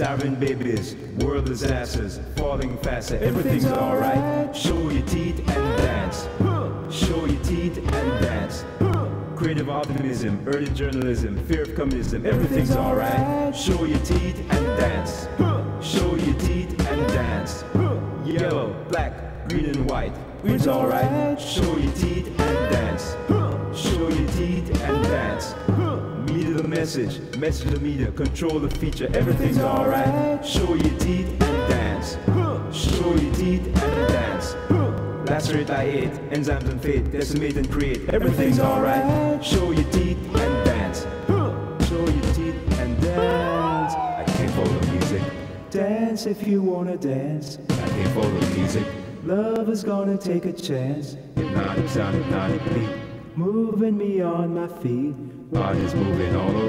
Starving babies, world disasters, falling faster, everything's alright. Show your teeth and dance. Show your teeth and dance. Creative optimism, early journalism, fear of communism, everything's alright. Show your teeth and dance. Show your teeth and dance. Yellow, black, green and white, green's alright. Show your teeth and dance. Show your teeth and dance. Message, message the media, control the feature, everything's alright. Show your teeth and dance. Show your teeth and dance. Lacerate I ate, enzymes and fate, decimate and create, everything's alright. Show your teeth and dance. Show your teeth and dance. I can't follow music. Dance if you wanna dance. I can't follow music. Love is gonna take a chance. Hypnotic sound, beat. Moving me on my feet. Bodies moving all around.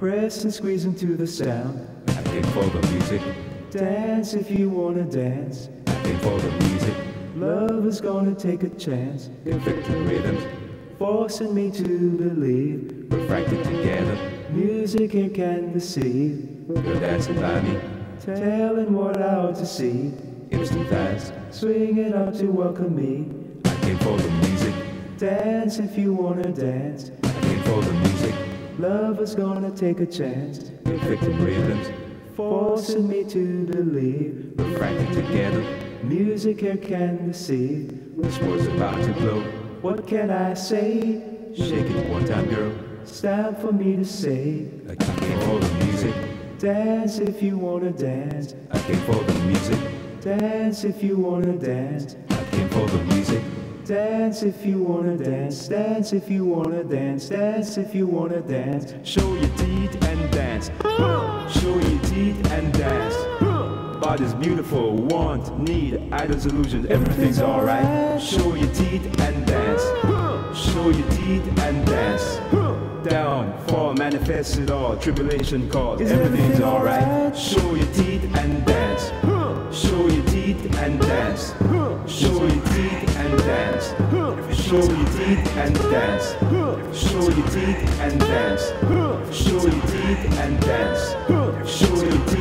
Press and squeeze into the sound. I can't follow the music. Dance if you wanna dance. I can't follow the music. Love is gonna take a chance. Infected rhythms. Forcing me to believe. Refracted together. Music here can deceive. You're dancing by me. Telling what I ought to see. Instant fast. Swing it up to welcome me. I can't follow the music. Dance if you wanna dance. I can't follow the music. Love is gonna take a chance. Infected rhythms. Forcing me to believe. Refracted together. Music here can deceive. This world's about to blow. What can I say? Shake it one time, girl. Stand for me to say. I can't follow the music. Dance if you wanna dance. I can't follow the music. Dance if you wanna dance. I can't follow the music. Dance if you wanna dance, dance if you wanna dance, dance if you wanna dance. Show your teeth and dance. Show your teeth and dance. Body's beautiful, want, need, idols, illusions, everything's alright. Show your teeth and dance. Show your teeth and dance. Down, fall, manifest it all, tribulation cause, everything's alright. Show your teeth Show your teeth and dance. Show your teeth and dance. Show your teeth and dance. Show your teeth and dance. Show your teeth